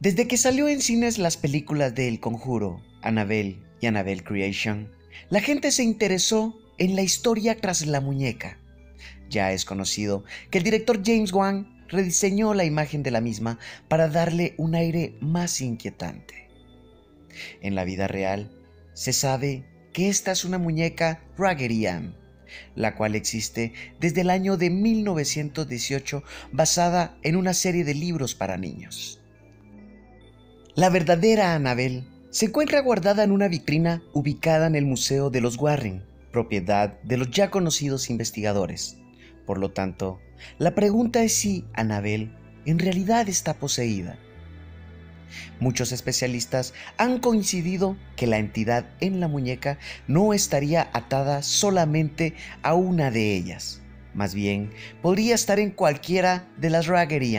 Desde que salió en cines las películas de El Conjuro, Annabelle y Annabelle Creation, la gente se interesó en la historia tras la muñeca. Ya es conocido que el director James Wan rediseñó la imagen de la misma para darle un aire más inquietante. En la vida real, se sabe que esta es una muñeca Raggedy Ann, la cual existe desde el año de 1918 basada en una serie de libros para niños. La verdadera Annabelle se encuentra guardada en una vitrina ubicada en el Museo de los Warren, propiedad de los ya conocidos investigadores. Por lo tanto, la pregunta es si Annabelle en realidad está poseída. Muchos especialistas han coincidido que la entidad en la muñeca no estaría atada solamente a una de ellas, más bien podría estar en cualquiera de las Raggedy.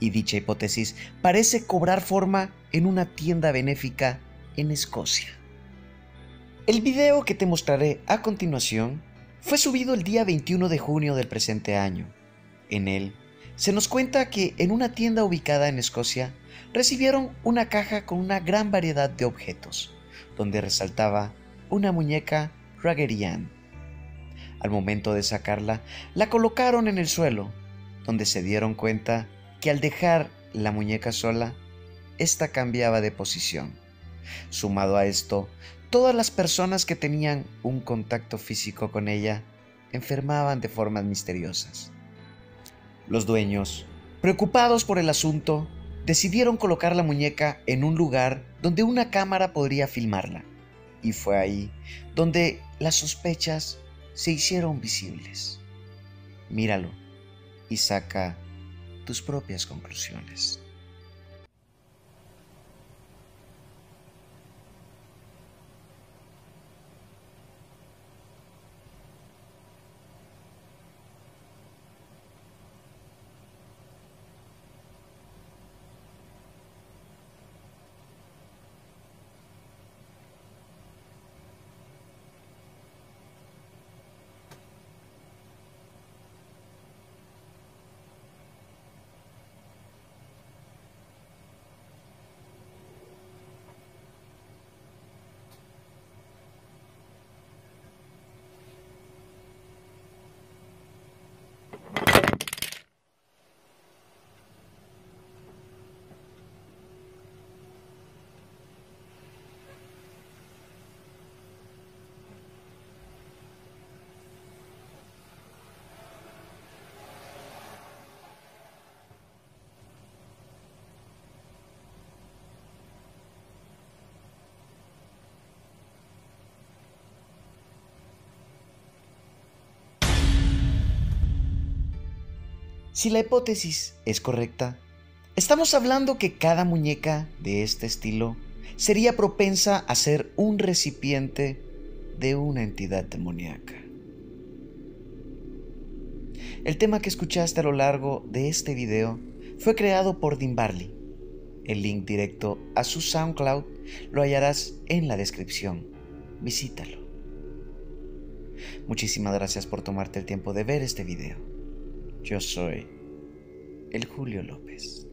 Y dicha hipótesis parece cobrar forma en una tienda benéfica en Escocia. El video que te mostraré a continuación fue subido el día 21 de junio del presente año. En él se nos cuenta que en una tienda ubicada en Escocia recibieron una caja con una gran variedad de objetos, donde resaltaba una muñeca Raggedy Ann. Al momento de sacarla, la colocaron en el suelo, donde se dieron cuenta que al dejar la muñeca sola, ésta cambiaba de posición. Sumado a esto, todas las personas que tenían un contacto físico con ella enfermaban de formas misteriosas. Los dueños, preocupados por el asunto, decidieron colocar la muñeca en un lugar donde una cámara podría filmarla. Y fue ahí donde las sospechas se hicieron visibles. Míralo y saca tus propias conclusiones. Si la hipótesis es correcta, estamos hablando que cada muñeca de este estilo sería propensa a ser un recipiente de una entidad demoníaca. El tema que escuchaste a lo largo de este video fue creado por Dean Barley. El link directo a su SoundCloud lo hallarás en la descripción. Visítalo. Muchísimas gracias por tomarte el tiempo de ver este video. Yo soy el Julio López.